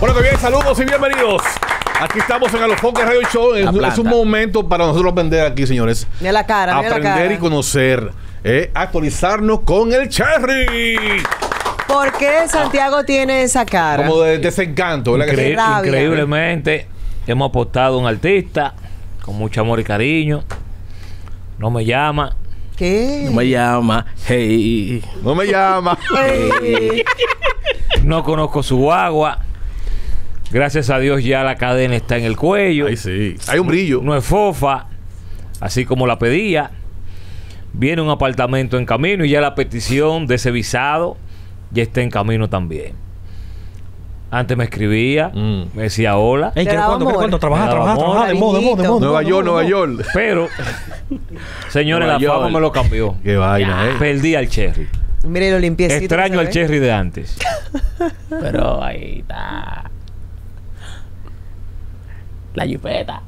Bueno, que bien, saludos y bienvenidos. Aquí estamos en Alofoque Radio Show. Es, un momento para nosotros aprender aquí, señores. Mira la cara, mira la Aprender cara. y conocer. eh, actualizarnos con el Cherry. ¿Por qué Santiago tiene esa cara? Como de desencanto, increíblemente, hemos apostado a un artista con mucho amor y cariño. No me llama. ¿Qué? No me llama. Hey. No me llama. No conozco su agua. Gracias a Dios ya la cadena está en el cuello. Ay, sí. Hay un brillo. No es fofa, así como la pedía. Viene un apartamento en camino y ya la petición de ese visado ya está en camino también. Antes me escribía, Mm. me decía hola, Ey, Te ¿qué daba cuánto? ¿Qué amor. cuánto? Trabajar, trabajar, trabajar. De modo, de modo, de modo. Nueva York, Nueva York. pero señores, Nueva la fama me lo cambió. Qué vaina, ¿eh? Perdí al Cherry. Mire lo limpiecito. Extraño al. Cherry de antes. Pero ahí está. La jipeta.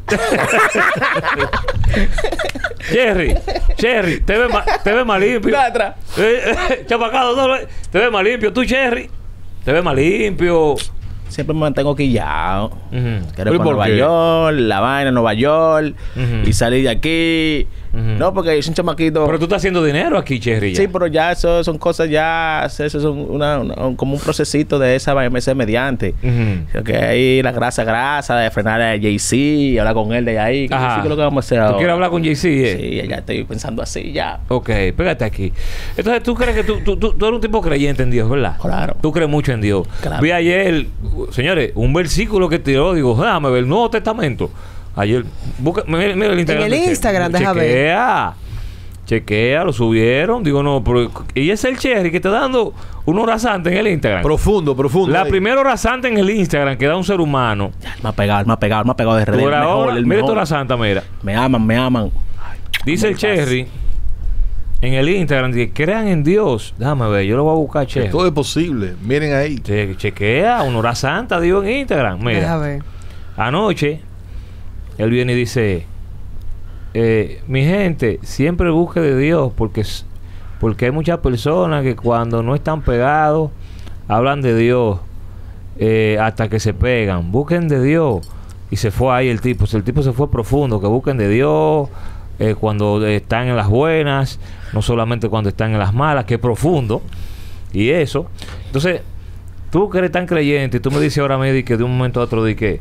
Cherry, Cherry, te ves más, te ves más limpio. Atrás. Eh, eh, chapacado, no, no, te ves más limpio. Tú, Cherry, te ves más limpio. Siempre me mantengo quillado. Ujú. Quiero ¿Pero y para por Nueva qué? York, la vaina en Nueva York. Ujú. Y salir de aquí. No, porque es un chamaquito. Pero tú estás haciendo dinero aquí, Cherry. Sí, pero ya eso son cosas ya, eso es un- una, una- un- como un procesito de esa MC mediante. Ujú. Que ahí la grasa, grasa, de frenar a Jay-Z, hablar con él de ahí. que Ajá. sí que lo que vamos a hacer ¿Tú ahora. quieres hablar con JC? eh? Sí, ya estoy pensando así, ya. Ok, pégate aquí. Entonces, ¿tú crees que tú, tú, tú- tú eres un tipo creyente en Dios, verdad? Claro. Tú crees mucho en Dios. Claro. Vi ayer, uh, señores, un versículo que tiró, digo, déjame ver el Nuevo Testamento. Ayer, busca, mira, mira el Instagram. el de Cherry. Instagram, deja ver. Chequea. Chequea, lo subieron. Digo, no, pero. Y ese es el Cherry que está dando una hora santa en el Instagram. Profundo, profundo. La ahí. primera hora santa en el Instagram que da un ser humano. Ya, me ha pegado, me ha pegado, me ha pegado de redes. mejor, ahora, el mira tu mejor. hora santa, mira. Me aman, me aman. Dice el. Cherry en el Instagram que crean en Dios. Déjame ver, yo lo voy a buscar, Que Cherry. todo es posible. Miren ahí. Che- chequea, una hora santa, digo en Instagram. Mira, ver. anoche él viene y dice: eh, Mi gente, siempre busque de Dios, porque, porque hay muchas personas que cuando no están pegados hablan de Dios eh, hasta que se pegan. Busquen de Dios. Y se fue ahí el tipo. El tipo se fue profundo. Que busquen de Dios eh, cuando están en las buenas, no solamente cuando están en las malas, que profundo. Y eso. Entonces, tú que eres tan creyente tú me dices ahora Medi que de un momento a otro di que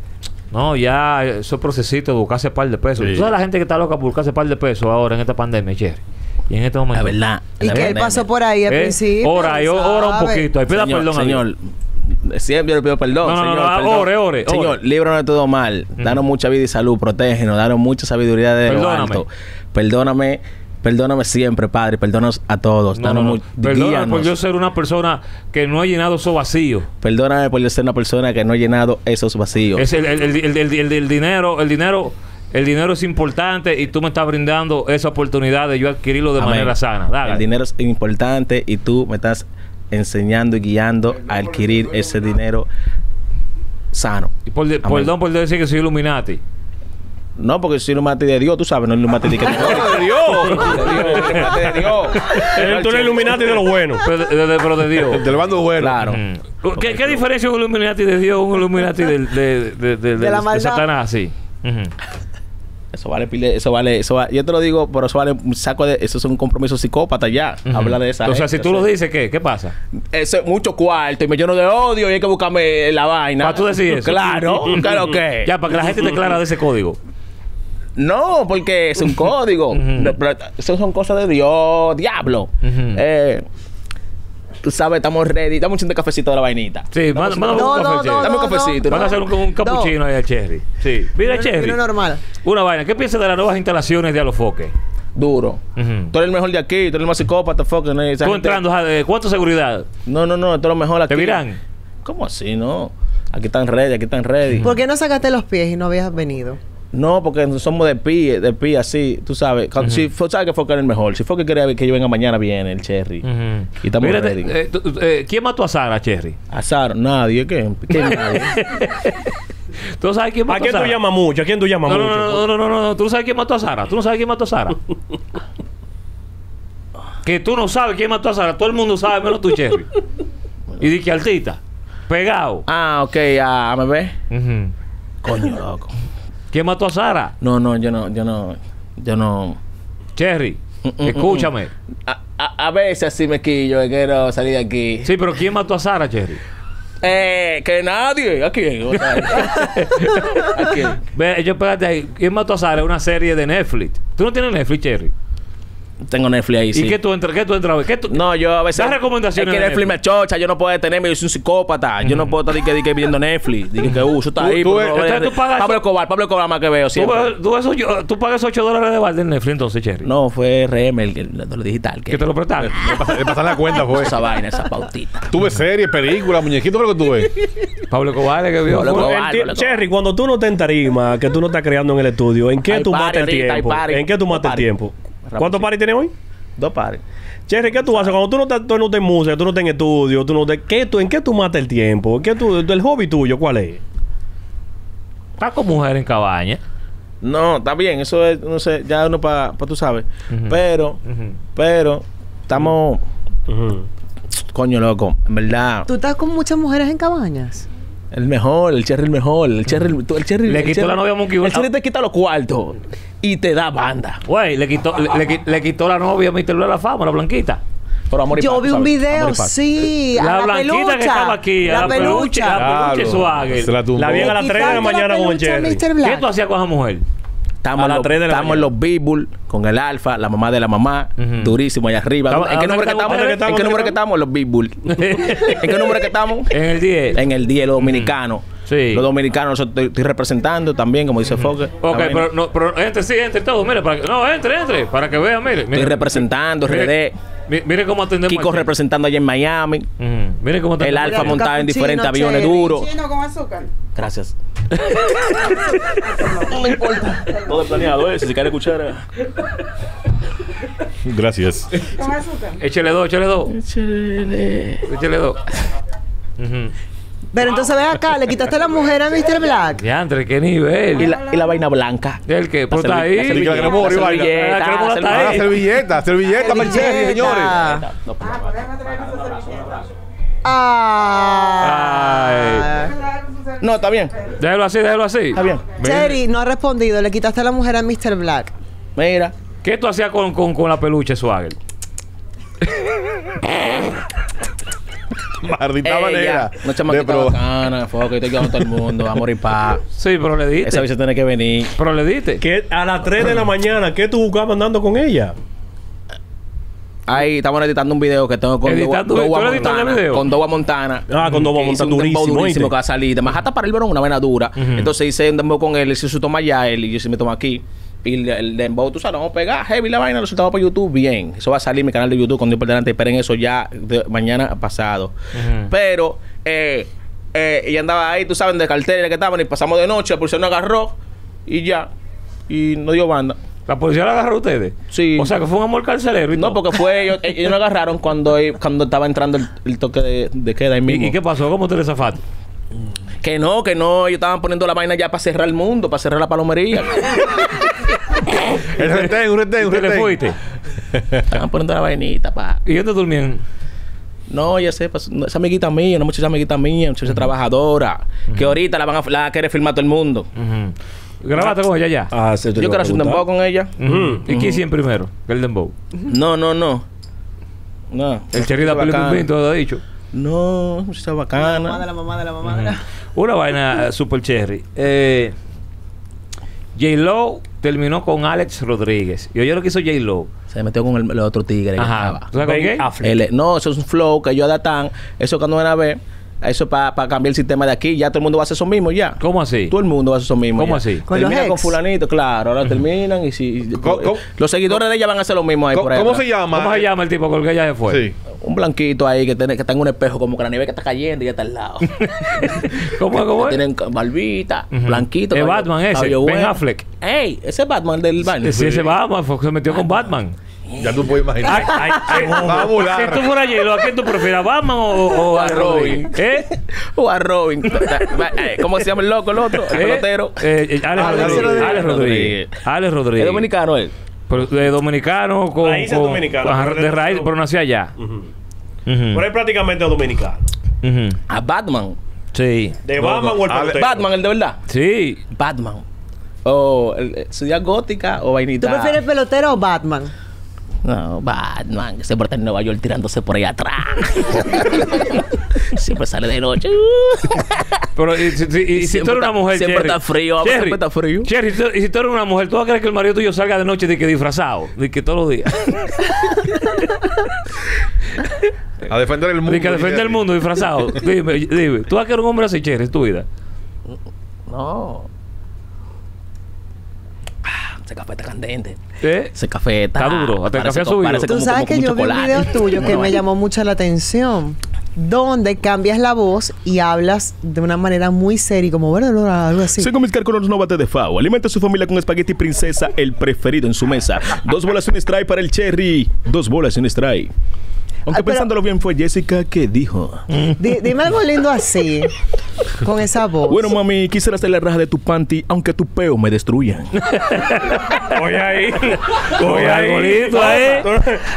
no, ya eso es procesito de buscarse par de pesos. Sí. Tú sabes la gente que está loca por buscarse par de pesos ahora en esta pandemia, Cherry. Y en este momento. La verdad. Y la que él verdad, pasó por ahí al ¿Eh? principio. Ora, yo ora un poquito. Ahí pida señor, perdón a Dios. señor, siempre le pido perdón. No, no, no, señor, no, perdón. ore, ore, Señor, ore. líbranos de todo mal. Danos mucha vida y salud. Protégenos. Danos mucha sabiduría de lo Perdóname. alto. Perdóname. Perdóname siempre, Padre. Perdónanos a todos. No, Perdóname guíanos. por yo ser una persona que no ha llenado esos vacíos. Perdóname por yo ser una persona que no ha llenado esos vacíos. Es el, el, dinero, el dinero, el dinero es importante y tú me estás brindando esa oportunidad de yo adquirirlo de Amén. manera sana. Dale. El dinero es importante y tú me estás enseñando y guiando a adquirir ese dinero sano. Y por, de- perdón por decir que soy Illuminati. No, porque soy Illuminati de Dios, tú sabes, no Illuminati de que ¡De Dios! Illuminati de Dios. Él- Tú eres Illuminati de lo bueno. Pero de, de- de- pero de Dios. Del bando bueno. Claro. Mm. ¿Qué, qué diferencia un Illuminati de Dios un Illuminati del- de, de, de, de- de. Satanás? Sí. Eso vale, pile- eso vale, eso va- yo te lo digo, pero eso vale un saco de, eso es un compromiso psicópata ya, Ujú. habla de esa. O sea, si tú o lo dices, ¿qué? ¿Qué pasa? Eso es mucho cuarto y me lleno de odio y hay que buscarme la vaina. ¿Para tú decir eso? Claro, claro que. Ya, para que la gente te clara de ese código. No, porque es un código. No, pero Eso son cosas de Dios, diablo. Eh, tú sabes, estamos ready. Dame un chin de cafecito de la vainita. Sí, manda, No, un no, no, Cherry. Dame un cafecito. Van a hacer un, un capuchino ahí a Cherry. Sí. Mira, Cherry. vino normal. Una vaina. ¿Qué piensas de las nuevas instalaciones de Alofoque? Duro. Ujú. Tú eres el mejor de aquí, tú eres el más psicópata, esa Tú gente- entrando. ¿cuánto seguridad? No, no, no, esto es lo mejor aquí. ¿Te miran? ¿Cómo así, no? Aquí están ready, aquí están ready. ¿Por qué no sacaste los pies y no habías venido? No, porque somos de pi, de pi así, tú sabes. Cuando- Si fue, sabes que fue que era el mejor. Si fue que quería que yo venga mañana, viene el Cherry. Ujú. Y estamos eh, eh, ¿Quién mató a Sara, Cherry? Azar, nadie, ¿qué? ¿Qué nadie? ¿Tú sabes quién mató ¿A a, quién tú Sara? llamas mucho? ¿A quién tú llamas No, mucho? no, no, no, no, no. ¿Tú no sabes quién mató a Sara? ¿Tú no sabes quién mató a Sara? que tú no sabes quién mató a Sara. Todo el mundo sabe, menos tú, Cherry. Y di que altita. Pegado. Ah, ok, ah, me ve. Ujú. Coño, loco. ¿Quién mató a Sara? No, no, yo no, yo no, yo no. Cherry, Mm, mm, escúchame. A, a, a veces así me quillo, quiero salir de aquí. Sí, pero ¿quién mató a Sara, Cherry? Eh, que nadie. ¿A quién? O sea, ¿A quién? Ve, yo espérate ahí. ¿Quién mató a Sara? Es una serie de Netflix. ¿Tú no tienes Netflix, Cherry? Tengo Netflix ahí, sí. ¿Y qué tú entras? ¿Qué tú entras? ¿Qué tú- No, yo a veces. Da recomendaciones Es que Netflix me chocha, yo no puedo tenerme, yo soy un psicópata. Yo no puedo estar di que, di que viendo Netflix. Dije que, uh, eso está Tú- ahí. tú pero ves- no, tú pagas Pablo Escobar, Pablo Escobar más que veo ¿Tú, siempre. ves- tú, eso- yo- tú pagas 8 dólares de balde en Netflix entonces, Cherry. No, fue RM, el, el- digital. Que, ¿Que te lo prestaron? Le pas- Le pasan la cuenta, fue. esa vaina, esa pautita. Tuve series, películas, muñequitos, lo que tú ves. Pablo Cobales que vio. Escobar. Cherry, cuando tú no te entarimas, que tú no estás creando en el estudio, ¿en qué Hay tú matas el tiempo? ¿En qué tú matas el tiempo? ¿Cuántos paris tienes hoy? Dos pares. Cherry, ¿qué tú haces? Cuando tú no estás, tú no estás en música, tú no estás en estudio, tú no estás... ¿qué tú, ¿En qué tú matas el tiempo? ¿En qué tú, ¿El hobby tuyo cuál es? Está con mujer en cabaña. No, está bien, eso es, no sé, ya uno para, pa, tú sabes. Pero, pero, estamos, coño, loco, en verdad. ¿Tú estás con muchas mujeres en cabañas? El mejor, el cherry el mejor, el cherry, el, tú- el cherry. Le el quitó cherry- la novia a Monkey El cherry te quita los cuartos y te da banda. Güey, le quitó, le, le qui- le quitó la novia a Mr. Luis de la fama, la blanquita. Pero amor y Yo paz, vi un ¿sabes? video, sí. a La, la, blanquita pelucha. que estaba aquí, a La, la peluche, pelucha. la peluche Diablo. Swagger. Se la vi a las Le 3 de la mañana con el pelucha a Cherry. ¿Qué tú hacías con esa mujer? Estamos, en los- estamos en los Beeble con el Alfa, la mamá de la mamá, durísimo allá arriba. ¿Estamos- ¿En qué número que estamos? ¿En qué ¿Dónde número que estamos? Los Beeble. ¿En qué número que estamos? en el 10. En el día, los dominicanos. Sí. Los dominicanos, nosotros estoy, estoy representando también, como dice Foque. Ok, pero, no, pero entre, sí, entre todos. Mire, para que, no, entre, entre. Para que vean, mire. mire. Estoy representando, Mire, RD. Mi- mire cómo atendemos. Kiko aquí. representando allá en Miami. Ujú. Mire cómo El atendemos. Alfa Mira, montado en diferentes aviones duros. Chino con azúcar. Gracias. no me importa. Todo planeado eso, si quiere escuchar. Gracias. Con azúcar. Échele dos, échele dos. Échele dos. Ujú. Pero entonces ve acá, le quitaste la mujer a Mr. Black. Diantre, qué nivel. Y la, y la vaina blanca. ¿El qué? La está servi- la ahí. servilleta, La cremora, la vaina. servilleta, La la está Ah, ahí. servilleta, servilleta Cherry, señores. Servilleta. No, pues, Ah, pues déjame traer esa servilleta. Ah. No, está bien. Déjalo así, déjalo así. Está bien. Cherry, no ha respondido. Le quitaste la mujer a Mr. Black. Mira. ¿Qué tú hacías con, con, con la peluche Swagger? Maldita Ella, manera. Una chamaquita pro- bacana, foco, estoy quedando todo el mundo, amor y paz. Sí, pero le diste. Esa vez se tiene que venir. Pero le diste. ¿Qué? A las 3 de la mañana, ¿qué tú buscabas andando con ella? Ahí estamos editando un video que tengo con Editando- Dowa- Dowa ¿tú eres editor de Montana. video? Con Dowa Montana. Ah, con Dowa Que hice Montana, durísimo, durísimo ¿oíste? que va a salir. De Manhattan para el verón, una vaina dura. Entonces hice un dembow con él, hizo su toma allá, él y yo sí me tomo aquí. Y el, el dembow, tú sabes, lo vamos a pegar, heavy la vaina, lo soltamos para YouTube, bien. Eso va a salir en mi canal de YouTube cuando yo por delante. Esperen eso ya de mañana pasado. Pero, eh, eh, ella andaba ahí, tú sabes, de cartera que estaban y pasamos de noche, la policía nos agarró y ya. Y no dio banda. ¿La policía la agarró a ustedes? Sí. O sea, que fue un amor carcelero y No, todo. porque fue ellos, ellos nos agarraron cuando, cuando estaba entrando el, el toque de, de queda ahí mismo. ¿Y, y qué pasó? ¿Cómo te le zafaste? Que no, que no, ellos estaban poniendo la vaina ya para cerrar el mundo, para cerrar la palomería. El retén, un retén, ¿Y un te le retén. fuiste? estaban poniendo la vainita, pa. ¿Y dónde durmían? No, ya sé, pues, esa amiguita mía, una muchacha amiguita mía, una muchacha trabajadora, que ahorita la van a, la va a querer filmar todo el mundo. ¿Grabaste con ella ya? Ah, Yo quiero hacer un dembow con ella. ¿Y quién hicieron primero? El dembow. No, no, no. No. El cherry de bacana. Pinto, lo ha dicho. No, muchacha Mamá de bacana. la mamá de la mamá de la... Una vaina eh, super cherry. Eh, J-Lo terminó con Alex Rodríguez. Y oye lo que hizo J-Lo. Se metió con el, el otro tigre Ajá. ¿Tú sabes. El- no, eso es un flow que ellos adaptan. Eso cuando van a ver, eso para cambiar el sistema de aquí. Ya todo el mundo va a hacer eso mismo ya. ¿Cómo así? Todo el mundo va a hacer eso mismo. ¿Cómo ya. así? Con los Termina ex. con fulanito, claro. Ahora terminan y si... ¿Cómo- cómo- los seguidores de ella van a hacer lo mismo ahí por ¿Cómo, ahí. cómo se llama? ¿Cómo se llama el tipo con el que ella se fue? Sí. Un blanquito ahí que, tiene, que está en un espejo como que la nieve que está cayendo y ya está al lado. ¿Cómo es? ¿Cómo es? Tienen barbita, blanquito. Es cabello- Batman ese, Ben bueno. Affleck. Ey, ese es Batman del baño. Sí, ese Batman se metió con Batman. Ya tú puedes imaginar. Ay, ay, ay. Vamos a Si tú fueras J-Lo, ¿a quién tú prefieres? ¿A Batman o, o O a a Robin? Robin. ¿Eh? O a Robin. Eh, ¿Cómo se llama el loco, el otro? El ¿Eh? pelotero. Eh, eh, Alex Alex Rodríguez. Rodríguez. Alex Rodríguez. Alex Es Rodríguez. dominicano él. Pero de dominicano con. Raíces con- dominicanas, pero de de- raíz, pero nació allá. Ujú. Ujú. Pero es prácticamente dominicano. A Batman. Sí. ¿De Batman o el pelotero? Batman, el de verdad. Sí. Batman. O ciudad gótica o ¿Tú vainita. prefieres pelotero o Batman? No, Batman, que siempre está en Nueva York tirándose por ahí atrás. siempre sale de noche. Pero y, si- si- y si tú eres una mujer, siempre está frío, siempre está frío. Cherry, tú- y si tú eres una mujer, ¿tú vas a creer que el marido tuyo salga de noche de que disfrazado? De que todos los días. A defender el mundo. De que defender el mundo disfrazado. dime, dime. ¿Tú vas a querer un hombre así, Cherry, en tu vida? No. Ese café está candente. ¿Eh? Ese café está. Está duro, hasta el café ha subido. Tú como- sabes como- que como yo vi un video tuyo que me llamó mucho la atención. Donde cambias la voz y hablas de una manera muy seria, como ¿verdad? algo así. Cinco mis cálculos no bate de FAO. Alimenta a su familia con espagueti princesa, el preferido en su mesa. Dos bolas y un spray para el cherry. Dos bolas y un spray. Aunque Ah, pero- pensándolo bien fue Jessica que dijo. Di- dime algo lindo así, con esa voz. Bueno, mami, quisiera hacer la raja de tu panty, aunque tu peo me destruya. Oye ahí. Oye, ahí. bonito, ¿eh?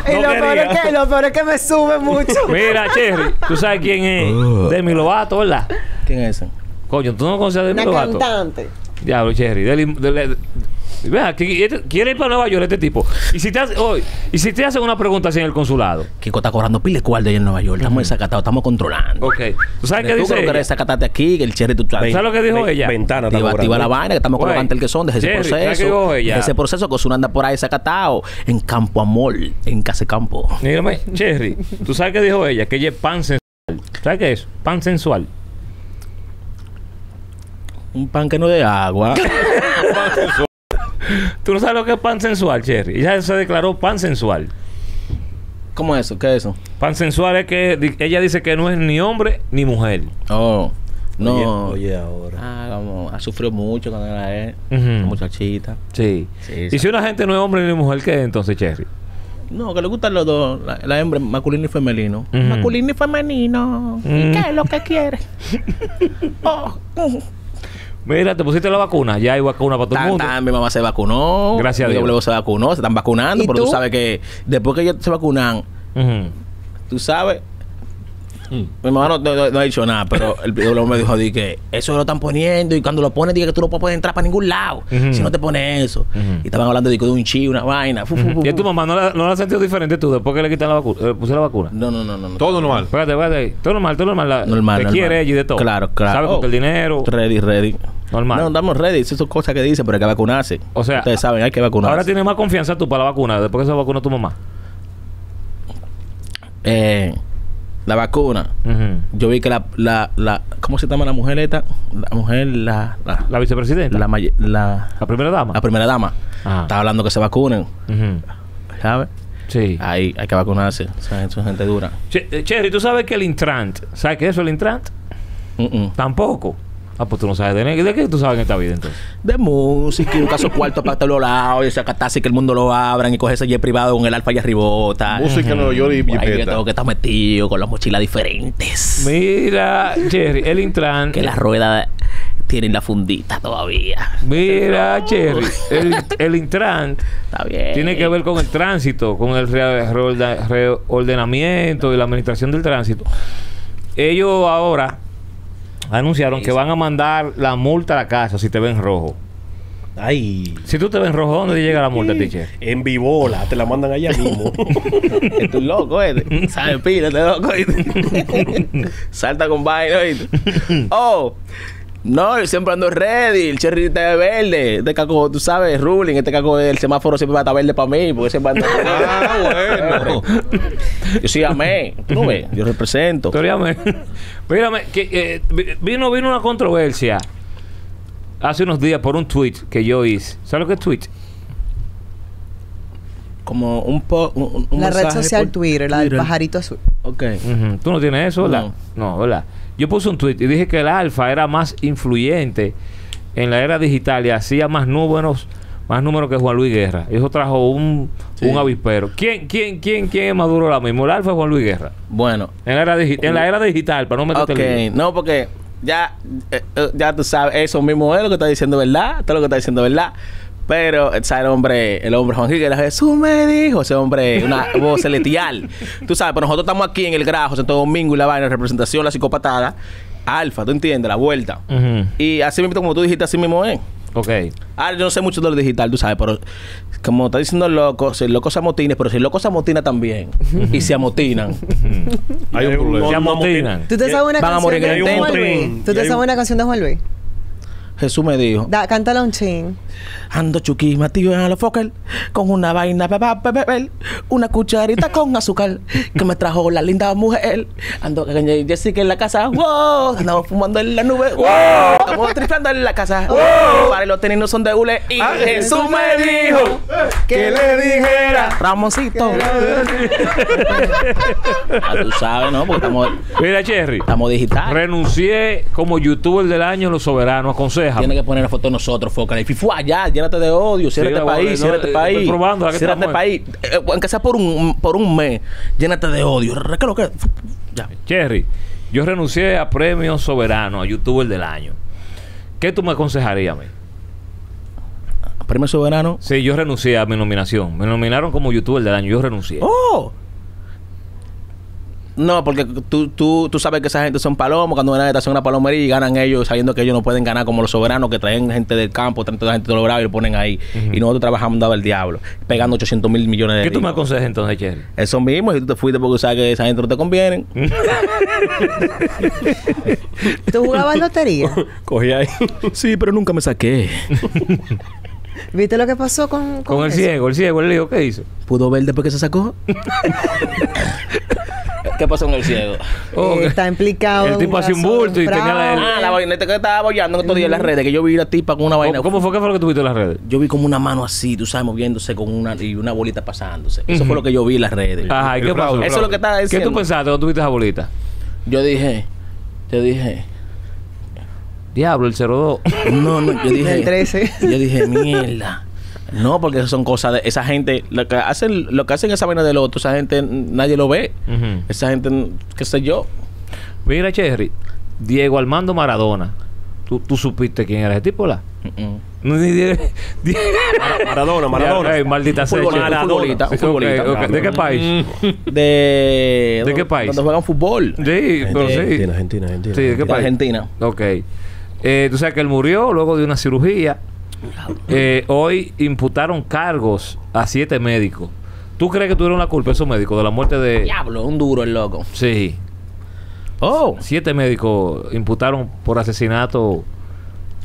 y lo, peor es que, lo peor es que me sube mucho. Mira, Cherry, ¿tú sabes quién es? Oh. Demi Lovato, ¿verdad? ¿Quién es ese? Coño, ¿tú no conoces a Demi Una Lovato? cantante. Diablo, Cherry. Dele- Vea, quiere ir para Nueva York este tipo. Y si te hace, oye, y si te hacen una pregunta así en el consulado. Kiko está cobrando pile cual de ahí en Nueva York. Estamos desacatados, estamos controlando. Ok. ¿Tú sabes qué Tú dice querés desacatarte aquí, el cherry tú ¿Sabes lo que dijo ella? Ventana está Activa, activa la vaina, que estamos con gantel que son, deje ese Jerry, ¿sabes qué proceso. Deje ese proceso que uno anda por ahí desacatado en Campo Amor, en Case Campo. Mírame, Cherry, ¿tú sabes qué dijo ella? Que ella es pan sensual. ¿Sabes qué es? Pan sensual. Un pan que no de agua. ¿Tú no sabes lo que es pan sensual, Cherry? Ella se declaró pan sensual. ¿Cómo es eso? ¿Qué es eso? Pan sensual es que di- ella dice que no es ni hombre ni mujer. Oh, no. Oye, oye, ahora. Ah, como, ha sufrido mucho cuando era él. Ujú. Muchachita. Sí. Sí, y sí. si una gente no es hombre ni mujer, ¿qué es entonces, Cherry? No, que le gustan los dos, la, la hembra masculino y femenino. Ujú. Masculino y femenino. Mm. ¿Y qué es lo que quiere? oh, mm. Mira, te pusiste la vacuna. Ya hay vacuna para todo el mundo. tan, mi mamá se vacunó. Gracias a mi Dios. abuelo se vacunó, se están vacunando, ¿Y pero tú? tú? sabes que después que ellos se vacunan, Ujú. tú sabes. Mi mamá no, no- no ha dicho nada, pero el biólogo me dijo di que eso lo están poniendo y cuando lo pones, diga que tú no puedes entrar para ningún lado si no te pones eso. Y estaban hablando de, un chi, una vaina. fu, fu, fu, ¿Y tu mamá no la, no la has sentido diferente tú después que le quitan la vacuna? Eh, puse la vacuna. No, no, no, no. no. Todo normal. Espérate, espérate. Todo normal, todo normal. La- Normal, Te normal. quiere ella y de todo. Claro, claro. ¿Sabes? Oh. Con el dinero. Ready, ready. Normal. No, estamos ready. Esas son cosas que dicen, pero hay que vacunarse. O sea, Ustedes saben, hay que vacunarse. Ahora tienes más confianza tú para la vacuna después que se vacunó tu mamá. Eh, la vacuna. Yo vi que la, la, la... ¿Cómo se llama la mujer esta? La mujer, la... La, La vicepresidenta. la, la, La primera dama. la primera dama. Ajá. Está hablando que se vacunen. Ujú. ¿Sabes? Sí. Ahí hay que vacunarse. O sea, eso es gente dura. Eh, Cherry, ¿tú sabes que el Intrant? ¿Sabes qué es eso el Intrant? Mm. Tampoco. Ah, pues tú no sabes de, de qué tú sabes en esta vida entonces. De música y un caso cuarto para todos lados. Y sacatarse que el mundo lo abran y coger ese jet privado con el alfa y arribota. Música en Nueva York y ahí yo tengo que estar metido con las mochilas diferentes. Mira, Cherry, el Intrant. Que las ruedas tienen la fundita todavía. Mira, Cherry, el, el Intrant Está bien. tiene que ver con el tránsito, con el re- reorda- reordenamiento y la administración del tránsito. Ellos ahora anunciaron que van a mandar la multa a la casa si te ven rojo. Ay. Si tú te ves rojo, ¿dónde te llega la multa, teacher? En vivola, te la mandan allá mismo. Esto es loco, ¿eh? ¿Sabes? Pídate, loco. Salta con vaina, ¿oíste? Oh, no, yo siempre ando ready. El cherry está verde. Este caco, tú sabes, ruling. Este caco, el semáforo siempre va a estar verde para mí. Porque siempre ando Ah, bueno. Yo soy amé. Tú no ves. Yo represento. Mírame, mírame, que eh, vi- vino, vino una controversia hace unos días por un tweet que yo hice. ¿Sabes lo que es tweet? Como un po. Un, un La red social por Twitter, la del pajarito azul. Ok. Ujú. ¿Tú no tienes eso, verdad? No. ¿verdad? Yo puse un tweet y dije que el alfa era más influyente en la era digital y hacía más números, más números que Juan Luis Guerra. Eso trajo un, Sí. un avispero. ¿Quién, quién, quién, quién es Maduro ahora mismo? ¿El alfa o Juan Luis Guerra? Bueno. En la era, digi- en la era digital, para no meterte Ok, el lío. no, porque ya, eh, eh, ya tú sabes, eso mismo es lo que está diciendo, ¿verdad? Todo lo que está diciendo, ¿verdad? Pero, ¿sabes? El hombre, el hombre Juan Gil, Jesús me dijo, ese hombre, una voz celestial. Tú sabes, pero nosotros estamos aquí en el Grajo, Santo Domingo y la vaina, representación, la psicopatada. alfa, ¿tú entiendes? La vuelta. Y así mismo, como tú dijiste, así mismo es. Ok. Ah, yo no sé mucho de lo digital, tú sabes, pero como está diciendo el loco, si el loco se amotina, pero si el loco se amotina también y se amotinan, Hay un problema. Se amotinan. ¿Tú te sabes una Van a canción morir en el ¿Tú te sabes una canción de Juan Luis? Jesús me dijo, Da, cántala un chin. ando chuqui, matillo en los focal, con una vaina para beber, una cucharita con azúcar, que me trajo la linda mujer. Ando con Jessica en la casa, wow, andamos fumando en la nube, wow, estamos triplando en la casa, wow, para los tenis no son de hule, y Jesús me dijo que le dijera, Ramoncito. Ah, tú sabes, ¿no? Porque estamos, Mira, Cherry. estamos digital. Renuncié como youtuber del año en Los Soberanos. Aconseja. Tiene que poner la foto de nosotros, foca. Y fifua, ya, llénate de odio, ciérrate la país, bola, ciérrate no, eh, país. estoy probando, ciérrate estamos- país. Eh, aunque sea por un, por un mes, llénate de odio. ¿Qué lo que? Ya. Cherry, yo renuncié a Premio Soberano, a youtuber del año. ¿Qué tú me aconsejarías a mí? Premio Soberano. Sí, yo renuncié a mi nominación. Me nominaron como youtuber del año. Yo renuncié. ¡Oh! No, porque tú, tú, tú sabes que esa gente son palomos. Cuando van a estación una palomería y ganan ellos sabiendo que ellos no pueden ganar como los soberanos que traen gente del campo, traen toda la gente de los bravos y lo ponen ahí. Y nosotros trabajamos dado el diablo, pegando 800 mil millones de ¿Qué tú me aconsejas entonces, Cherry? Eso mismo, si tú te fuiste porque sabes que esa gente no te conviene. ¿Tú jugabas lotería? Cogí ahí. Sí, pero nunca me saqué. ¿Viste lo que pasó con, Con el eso? ciego, el ciego, el lío, ¿qué hizo? ¿Pudo ver después que se sacó? ¿Qué pasó con el ciego? Oh, Eh, está implicado. el en tipo hacía un bulto y tenía la-. Ah, la vaineta que estaba bollando estos días en las redes, que yo vi la tipa con una vaina. ¿Cómo, fue? ¿Qué fue lo que tuviste en las redes? Yo vi como una mano así, tú sabes, moviéndose con una y una bolita pasándose. Eso fue lo que yo vi en las redes. Ajá, ¿y El qué pasó? Eso es lo que estaba ¿Qué diciendo. tú pensaste cuando tuviste esa bolita? Yo dije, yo dije, Diablo, el 02. no, no, yo dije, Del 13. yo dije, mierda. No, porque esas son cosas de esa gente, lo que hacen, lo que hacen esa vaina del otro, esa gente nadie lo ve. Esa gente, qué sé yo. Mira, Cherry, Diego Armando Maradona. ¿Tú, tú supiste quién era ese tipo, la? Mm-mm. No, ni Die- Die- Maradona, Maradona. Ya, ey, maldita sea. Futbolista, Sí. ¿De qué país? De, ¿De qué país? Donde juegan fútbol. Sí, pero sí. Argentina, Argentina, Argentina. Sí, ¿de qué De país? Argentina. Ok. Eh, tú sabes que él murió luego de una cirugía. Eh, hoy imputaron cargos a siete médicos. ¿Tú crees que tuvieron la culpa esos médicos de la muerte de... Diablo, un duro el loco. Sí. Oh. Siete médicos imputaron por asesinato...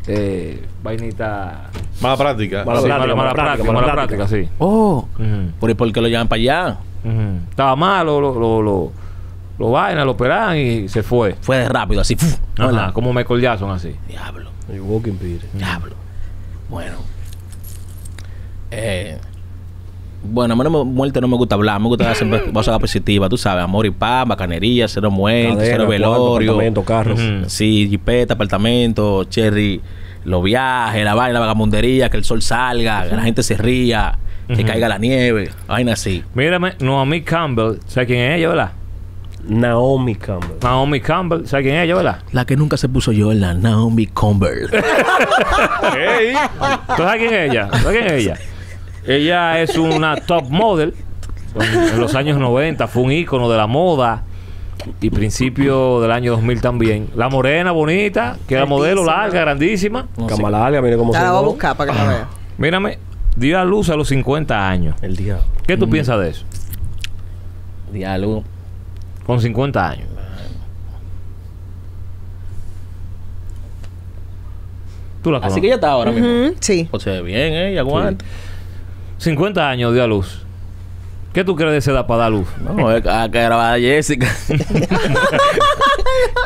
Eh, vainita... Mala práctica. Mala Sí, práctica, mala, mala práctica, práctica, mala práctica, sí. Oh. Ujú, ¿Por, ¿Por qué lo llevan para allá? Estaba malo, lo, lo, lo, lo vaina, lo operan y se fue. Fue de rápido, así. Ajá, como Michael Jackson así. Diablo, El walking Peter. diablo. Bueno. Eh, bueno, a mí no me, muerte no me gusta hablar. Me gusta siempre cosas positivas. Tú sabes, amor y paz, bacanería, cero muertes, Cadena, cero velorio. apartamento, carros. Sí, jipeta, apartamento, cherry, los viajes, la vaina, la vagabundería, que el sol salga, que la gente se ría, que caiga la nieve, vaina así. Mírame, Naomi Campbell, ¿sabes quién es ella, verdad? Naomi Campbell. Naomi Campbell, ¿sabes quién es ella, verdad? La que nunca se puso yo en la Naomi Campbell. Ey. ¿Tú sabes quién es ella? ¿Sabes quién es ella? Ella es una top model. En los años 90 fue un ícono de la moda. Y principio del año 2000 también. La morena bonita, que era modelo larga, grandísima. Cama larga, mire cómo se la voy a buscar para que la vea. Mírame, dio a luz a los 50 años. El diablo. ¿Qué tú piensas de eso? Diálogo. Con 50 años. Tú la Así que ella está ahora mismo. Ujú, Sí. O sea, bien, ¿eh? Y aguanta. 50 años dio a luz. ¿Qué tú crees de esa edad para dar luz? No, es que a que grabar a Jessica.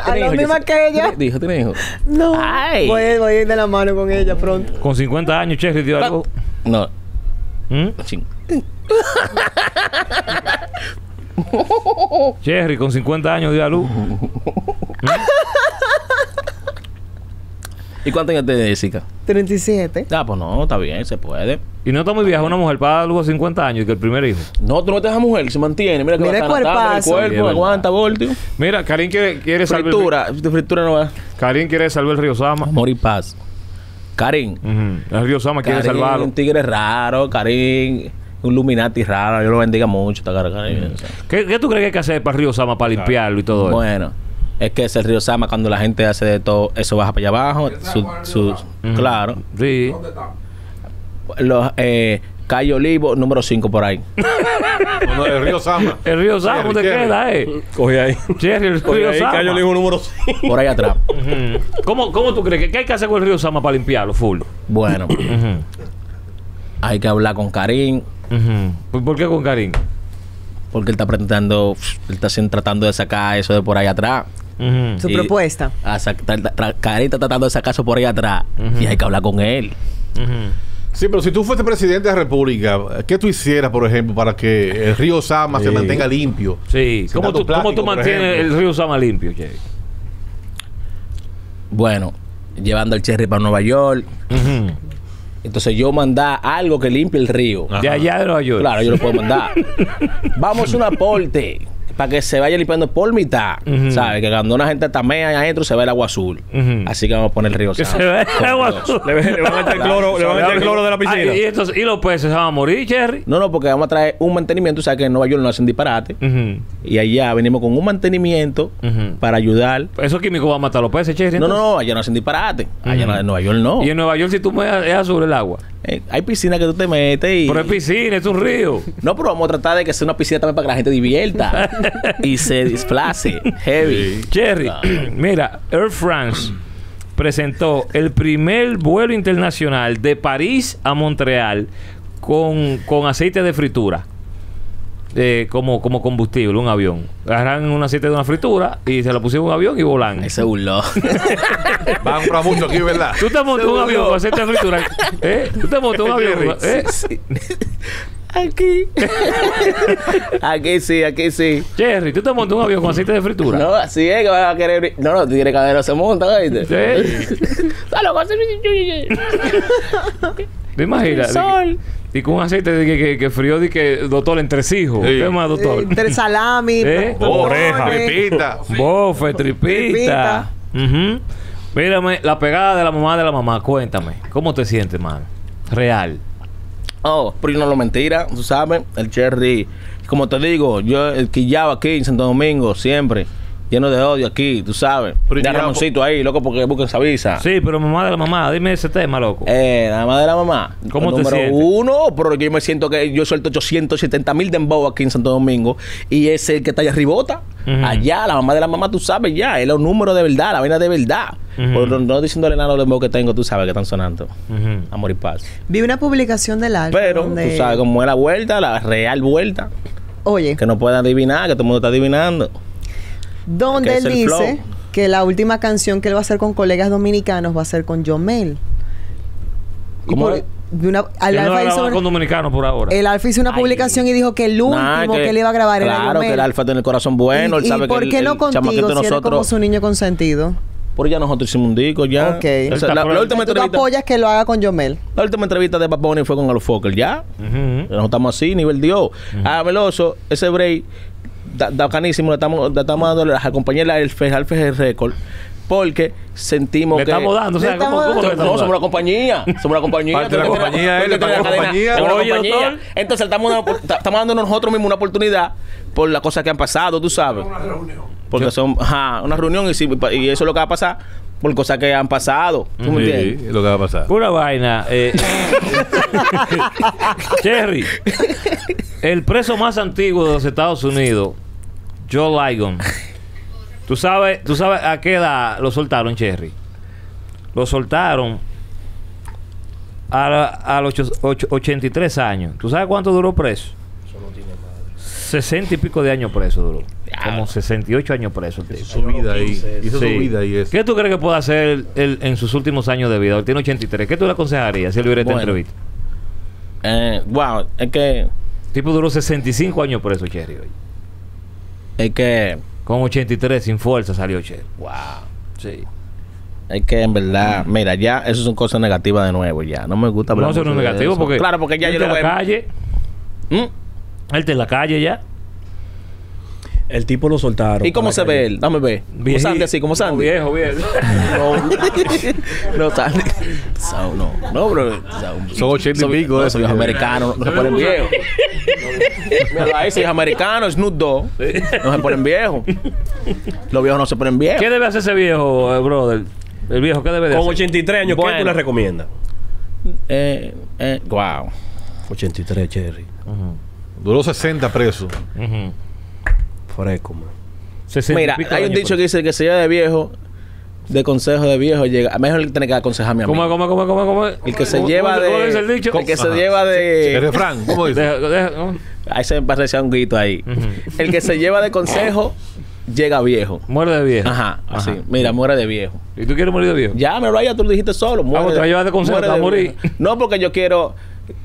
A la ¿Tiene hijos, misma Jessica? que ella. ¿Tiene- Dijo, ¿tiene hijo? No. Ay. Voy, a- voy a ir de la mano con ella pronto. Con 50 años, Cherry dio a luz. No, ¿Mm? ching. Cherry, con 50 años dio a luz. ¿Y cuántos años tiene Jessica? 37. Ah, pues no, está bien, se puede. Y no está muy vieja una mujer para dar luz a 50 años y que el primer hijo. No, tú no te dejas mujer, se mantiene. Mira que Mira el el. Sí, cuerpo, aguanta, voltio. Mira, Karim quiere, quiere salvar el, Fritura, fritura no va. Karim quiere salvar el río Sama. Amor y paz. Karim. El río Sama quiere Karim, salvarlo. un tigre raro, Karim. Un Luminati raro. Dios lo bendiga mucho, sea. ¿Qué, qué tú crees que hay que hacer para el río Sama para limpiarlo y todo eso? Bueno, Es que es el río Sama, cuando la gente hace de todo, eso baja para allá abajo. Su, su- Claro. Sí. Los, eh, Calle Olivo, número 5 por ahí. El río Sama. El río Sama, ¿dónde queda, eh? Coge ahí. Cherry, el Coge río ahí, Sama. Cayo le dijo número 5. Por ahí atrás. ¿Cómo, ¿Cómo tú crees que qué hay que hacer con el río Sama para limpiarlo full? Bueno. Hay que hablar con Karim. Ujú. ¿Por- ¿Por qué con Karim? Porque él está pretendando, él está tratando de sacar eso de por ahí atrás. Ujú. Su Y- propuesta. Karim está tratando de sacar eso por ahí atrás. Y hay que hablar con él. Sí, pero si tú fuiste presidente de la República, ¿qué tú hicieras, por ejemplo, para que el río Sama se mantenga limpio? Sí. ¿Cómo tú, cómo mantienes ejemplo. el río Sama limpio, Cherry? Bueno, llevando el cherry para Nueva York. Entonces yo mandar algo que limpie el río. De allá de Nueva York. Claro, yo lo puedo mandar. Vamos a un aporte para que se vaya limpiando por mitad. Ujú. ¿Sabes? Que cuando una gente tamea ahí adentro se ve el agua azul. Así que vamos a poner el río Que se vea el agua azul. Le, le van a echar cloro, le van a echar cloro de la piscina. Ah, y, entonces, ¿Y los peces se van a morir, Cherry? No, no, porque vamos a traer un mantenimiento. O sea, que en Nueva York no hacen disparate. Y allá venimos con un mantenimiento para ayudar. ¿Esos químicos van a matar a los peces, Cherry? No, no, allá no hacen disparate. Allá no- en Nueva York no. Y en Nueva York, si tú me es azul el agua. Eh, hay piscinas que tú te metes y. Pero es piscina, es un río. No, pero vamos a tratar de que sea una piscina también para que la gente divierta y se desplace. Heavy. Cherry, Ah. mira, Air France presentó el primer vuelo internacional de París a Montreal con, con aceite de fritura. Eh, como, como combustible, un avión. Agarran un aceite de una fritura y se lo pusieron en un avión y volan. Ese burló. Van a comprar mucho aquí, ¿verdad? Tú te montas un avión con aceite de fritura. ¿Eh? Tú te montas un avión. ¿Eh? Aquí. aquí sí, aquí sí. Cherry, tú te montas un avión con aceite de fritura. No, así es que van a querer. No, no, tigre cadero se monta, ¿oíste? Sí. ¿Te imaginas? El sol. Y con un aceite de que, que, que frío de que doctor entresijo. Sí. ¿Qué más, doctor? Eh, Entre salami, ¿Eh? Oreja, pepita. Bofe, tripita. Tripita. Mírame, la pegada de la mamá de la mamá, cuéntame. ¿Cómo te sientes, man? Real. Oh, pero no lo mentira, tú sabes, el Cherry, como te digo, yo el quillado aquí en Santo Domingo, siempre, lleno de odio aquí, tú sabes. Pero de ya- Ramoncito ahí, loco, porque busquen esa visa. Sí, pero mamá de la mamá, dime ese tema, loco. Eh, nada más de la mamá. ¿Cómo El te número sientes? uno, pero yo me siento que yo suelto 870 mil dembow aquí en Santo Domingo y es el que está allá arribota. Ujú. Allá, la mamá de la mamá, tú sabes ya, es los números de verdad, la vaina de verdad. Pero no, no diciéndole nada a los dembow que tengo, tú sabes que están sonando. Amor y paz. Vi una publicación del Alfa Pero donde, tú sabes cómo es la vuelta, la real vuelta. oye, Que no pueden adivinar, que todo el mundo está adivinando. Donde que él dice flow. que la última canción que él va a hacer con colegas dominicanos va a ser con Jomel. Y ¿Cómo por- de una- al Él no Alfa hizo una- con dominicanos por ahora. el Alfa hizo una Ay. publicación y dijo que el último Nah, que, él iba a grabar era Claro, que el Alfa tiene el corazón bueno, él ¿Y, sabe y por que el, qué no el contigo si eres como nosotros. su niño consentido? Por ya nosotros hicimos un disco ya. Ok. O sea, la, la última ¿Tú entrevista. apoyas que lo haga con Jomel? La última entrevista de Bad Bunny fue con Alo Fokker, ya. Ujú. Nosotros estamos así, nivel Dios. Ah, Veloso, ese break, da, da canísimo, le estamos, le estamos dando a la compañera el Alfe Record, porque sentimos Le que. estamos dando, o sea, Le ¿cómo, estamos cómo le No, somos dando? una compañía. Somos una compañía. Parte de la compañía, él, la una compañía. una compañía. Entonces estamos dando, estamos dando nosotros mismos una oportunidad por las cosas que han pasado, tú sabes. Porque son ajá, una reunión y, si- y eso es lo que va a pasar por cosas que han pasado. ¿Tú me Sí, entiendes? es lo que va a pasar. Pura vaina. eh. Cherry, el preso más antiguo de los Estados Unidos, Joe Ligon. ¿Tú sabes, ¿Tú sabes a qué edad lo soltaron, Cherry? Lo soltaron a, la- a los ocho- ocho- 83 años. ¿Tú sabes cuánto duró preso? 60 y pico de años preso duró. Como 68 años preso. el tipo. Su vida ahí. Hizo Sí. su vida ahí. Eso. ¿Qué tú crees que puede hacer él en sus últimos años de vida? Él tiene 83. ¿Qué tú le aconsejarías si él hubiera esta Bueno. entrevista? Eh, wow, es que. El tipo duró 65 años preso, Cherry. hoy. Es que. Con 83 sin fuerza salió Cherry. Wow. Sí. Es que en verdad, mira, ya eso son cosas negativas de nuevo, ya. No me gusta hablar No, eso no es negativo eso. porque. Claro, porque ya él yo está lo en la veo. calle. ¿Mm? Él está en la calle ya. El tipo lo soltaron. ¿Y cómo se ve él? Dame ver. Como Sandy así, como Sandy. Viejo, viejo. no, Sandy. So, no, no, bro. So, Son ochenta y pico no, ya. americanos, no se ponen viejos. Míralo ahí, americano, Snoop Dogg. No se ponen viejos. Los viejos no se ponen viejos. ¿Qué debe hacer ese viejo, eh, brother? El viejo, ¿qué debe de Con hacer? 83 años, ¿qué Bueno. tú le recomiendas? Eh, eh, wow. 83, Cherry. Duró 60 presos. Ujú. Fresco, man. 60 y Mira, hay un dicho que dice que se lleva de viejo, de consejo de viejo, llega. Mejor le tiene que aconsejarme a mí. ¿Cómo, cómo, cómo, cómo, cómo? El que se ¿Cómo- lleva cómo- de. ¿Cómo dice el dicho? El que se Ajá. lleva El de. refrán, ¿cómo dice? Deja- deja- ¿no? Ahí se me parece un guito ahí. El que se lleva de consejo, llega viejo. Muere de viejo. Ajá, así. Mira, muere de viejo. ¿Y tú quieres morir de viejo? Ya, me lo ya tú lo dijiste solo. Muere pues te va a llevar de consejo, te va a morir. viejo. No, porque yo quiero.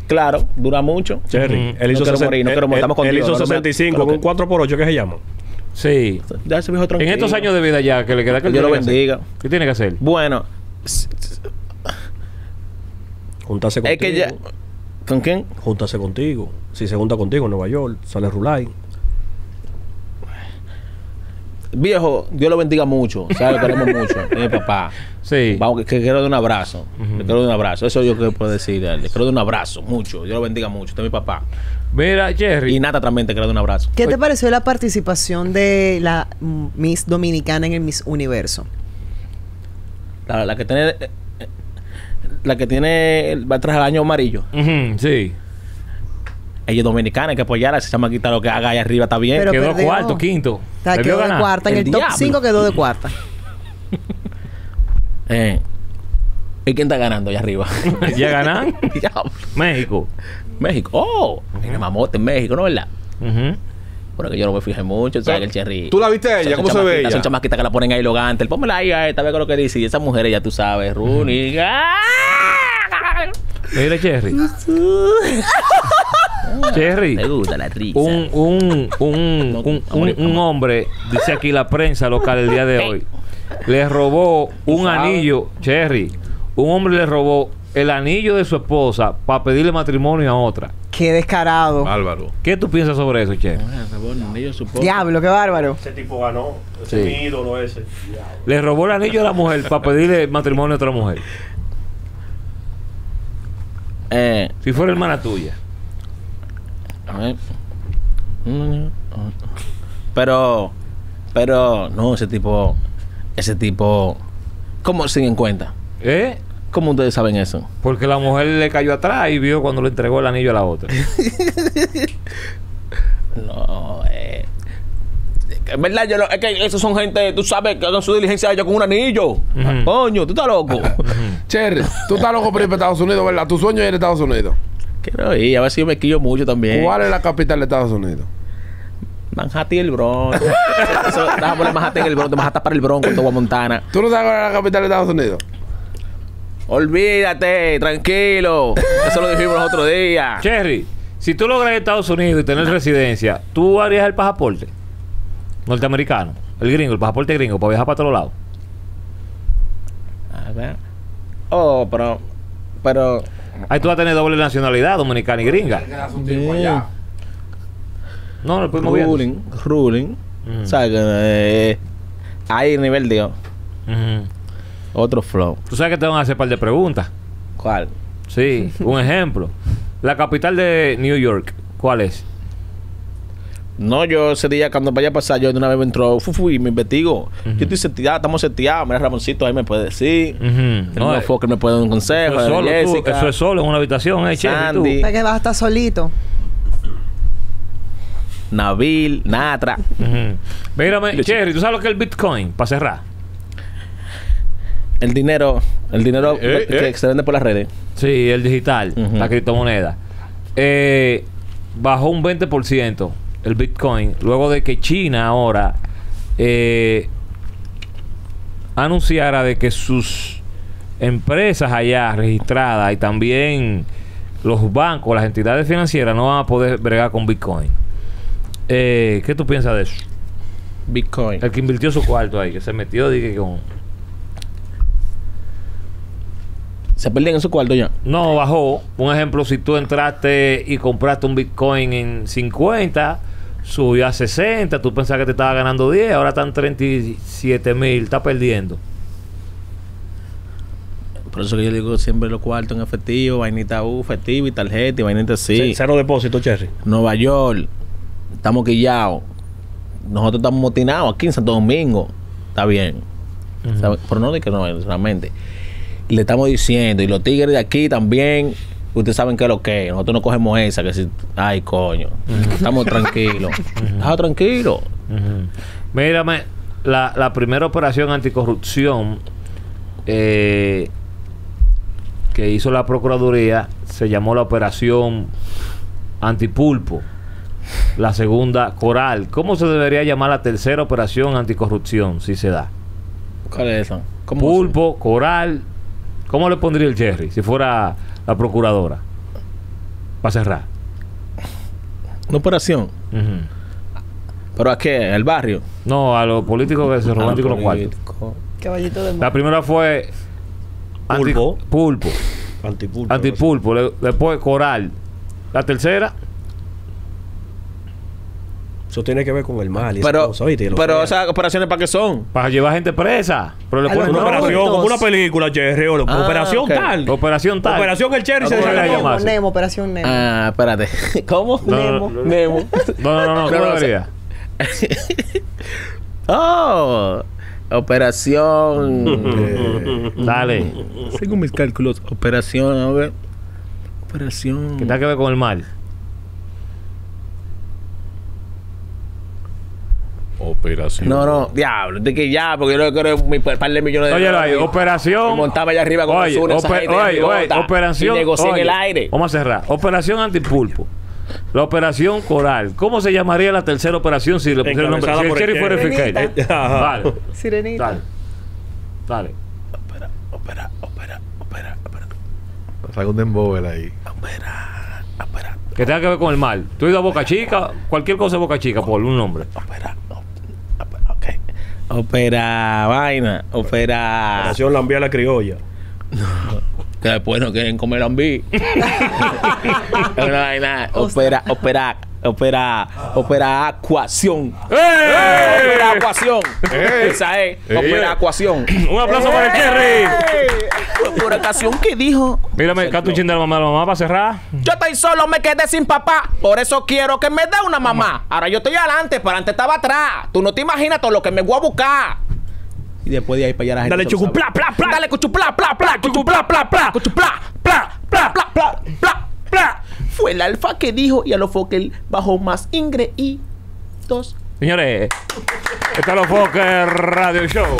Claro, dura mucho. Cherry, Ujú. él hizo, No quiero morir, no quiero morir, estamos él hizo no me- 65 creo con un 4x8 que se llama. Sí. Ya ese viejo En estos años de vida ya que le queda que Dios lo bendiga. ¿Qué tiene que hacer? Bueno, Juntarse contigo. es que ya. ¿Con quién? Juntarse contigo. Si se junta contigo en Nueva York, sale Rulay. Viejo, Dios lo bendiga mucho. ¿Sabes? Lo queremos mucho. Es mi papá. Sí. Vamos, que, que quiero dar un abrazo. Le quiero dar un abrazo. Eso yo que puedo decir. Le quiero dar un abrazo. Mucho. Dios lo bendiga mucho. Este es mi papá. Mira, Jerry. Y Nata también te quiero dar un abrazo. ¿Qué te pareció la participación de la Miss Dominicana en el Miss Universo? La, la que tiene. La que tiene. Va atrás el año amarillo. Sí. Ella es dominicana, hay que apoyarla. Esa chamaquita lo que haga ahí arriba está bien. Pero quedó perdió. cuarto, quinto. O sea, Debió quedó de ganar. cuarta. En El el, top diablo. 5 quedó de cuarta. Eh, ¿Y quién está ganando allá arriba? ¿Ya ganan? México. México. Oh, mira, mamote en México, ¿no verdad? Bueno, que yo no me fijé mucho, ¿sabes? El cherry. ¿Tú la viste a ella? ¿Cómo se ve ella? Son chamaquitas que la ponen ahí logante. Pónmela ahí a esta, ve con lo que dice. Y esa mujer, ya tú sabes, Rooney. Mira, Cherry. Cherry. Me gusta la risa. Un, un, un, un, un- hombre, dice aquí la prensa local el día de hoy, le robó un anillo, Cherry, un hombre le robó el anillo de su esposa para pedirle matrimonio a otra. Qué descarado. Bárbaro. ¿Qué tú piensas sobre eso, Cherry? Diablo, qué bárbaro. Ese tipo ganó. Ese Sí. mi ídolo ese. Le robó el anillo a la mujer para pedirle matrimonio a otra mujer. Eh, Si fuera hermana tuya. a ver. Pero, pero, no, ese tipo, ese tipo, ¿cómo se en cuenta? ¿Eh? ¿Cómo ustedes saben eso? Porque la mujer le cayó atrás y vio cuando le entregó el anillo a la otra. No, eh. En verdad, yo no- es que esos son gente, tú sabes, que hagan su diligencia ellos con un anillo. Coño, tú estás loco. Cherry, tú estás loco por ir para Estados Unidos, ¿verdad? Tu sueño es ir a Estados Unidos. Quiero ir, a ver si yo me quillo mucho también. ¿Cuál es la capital de Estados Unidos? Manhattan y el Bronx. Déjame poner Manhattan en el Bronx, de Manhattan para el Bronx, a Montana. ¿Tú no sabes cuál es la capital de Estados Unidos? Olvídate, tranquilo. Eso lo dijimos los otros días. Cherry, si tú logras ir a Estados Unidos y tener residencia, ¿tú harías el pasaporte? Norteamericano. El gringo, el pasaporte gringo, para viajar para todos lados. A ver. Oh, pero. Pero. Ahí tú vas a tener doble nacionalidad, dominicana y gringa. No, no podemos ver. Ruling, ruling. Mm. ¿Sabes que eh, Hay nivel de otro flow. Tú sabes que te van a hacer un par de preguntas. ¿Cuál? Sí, un ejemplo. La capital de New York, ¿cuál es? No, yo ese día cuando vaya a pasar, yo de una vez me entró fu, fu, y me investigo. Yo estoy seteado, estamos seteados. Mira, Ramoncito ahí me puede decir. Ujú. El No, eh, Fokker me puede dar un consejo. eso, es solo, tú, eso es solo en una habitación, ¿eh. Sandy. ¿Para que vas a estar solito? Nabil, Natra. Ujú. Mírame, Cherry, ¿tú sabes lo que es el Bitcoin? Para cerrar. El dinero, el dinero Eh, que eh. se vende por las redes. Sí, el digital, la criptomoneda. Eh, bajó un 20% el Bitcoin, luego de que China ahora eh, anunciara de que sus empresas allá registradas y también los bancos, las entidades financieras no van a poder bregar con Bitcoin. Eh, ¿Qué tú piensas de eso? Bitcoin. El que invirtió su cuarto ahí, que se metió, dije, con... Se perdían en su cuarto ya. No, bajó. Un ejemplo, si tú entraste y compraste un Bitcoin en 50, subió a 60, tú pensabas que te estaba ganando 10, ahora están 37 mil, está perdiendo. Por eso que yo digo siempre los cuartos en efectivo, vainita U, efectivo y tarjeta y vainita así. C- Cero depósito, Cherry. Nueva York, estamos quillados. Nosotros estamos motinados aquí en Santo Domingo. Está bien. ¿Sabe? Pero no de que no, solamente. Le estamos diciendo, y los tigres de aquí también, ustedes saben qué es lo que es. Nosotros no cogemos esa, que si, ay, coño. Estamos tranquilos. Estamos tranquilos. Mírame, la, la primera operación anticorrupción eh, que hizo la Procuraduría se llamó la Operación Antipulpo. La segunda, Coral. ¿Cómo se debería llamar la tercera operación anticorrupción si se da? ¿Cuál es esa? ¿Cómo Pulpo, Coral. ¿Cómo le pondría el Jerry si fuera la procuradora? Para cerrar. Una operación. ¿Pero a qué? ¿Al barrio? No, a los políticos que se roban los cuartos. Caballito de La primera fue anti- Pulpo. pulpo, Antipulpo. antipulpo, le- después coral. La tercera, Eso tiene que ver con el mal y Pero, lo pero esas operaciones para qué son? para llevar gente presa. Pero le ponen Una operación, como una película, Cherry. o- Ah, operación tal. Operación tal. Operación El Cherry se ¿Cómo debería debería Nemo, Operación Nemo. Ah, espérate. ¿Cómo? Nemo. no, Nemo. No, no, no, ¿cómo debería? Oh, operación. Dale. Según mis cálculos, operación, a ver. Operación. Que tenga que ver con el mal. Operación. No, no, diablo, de que ya, porque yo no quiero mi par de millones de Oye, dólares. ahí, operación. Montaba allá arriba con Oye, ope- oye, oye, Bogotá, operación. Y negocié en oye, el aire. Vamos a cerrar. Operación antipulpo. La operación coral. ¿Cómo se llamaría la tercera operación si le pusieron el nombre? Si el Cherry fuera Sirenita. eficaz. Ajá. Dale, Sirenita. dale. Dale. Opera, opera, opera, opera, opera, Salga un dembow ahí. opera, opera, Que tenga que ver con el mal. Tú has ido a Boca Chica, cualquier cosa de Boca Chica, por un nombre. opera. Opera, vaina, opera. Operación Lambía la criolla. Que después no quieren comer ambi. Una vaina, opera, opera, opera, opera acuación. Opera acuación. ¡Ey! Esa es, ¡Ey! opera acuación. Un aplauso para el Cherry. Por ocasión que dijo. Mírame, canta un chin de la mamá. La mamá para cerrar. Yo estoy solo, me quedé sin papá. Por eso quiero que me dé una mamá. Ahora yo estoy adelante, pero antes estaba atrás. Tú no te imaginas todo lo que me voy a buscar. Y después de ahí para allá la gente. Dale, chucu, pla, pla, pla. Dale, cuchu, pla, pla, pla, cuchu, pla, pla, pla, cuchu, pla, pla, pla, pla, pla, pla, pla. Fue el alfa que dijo y a lo foque bajó más ingre y dos. Señores, está los Fokker Radio Show.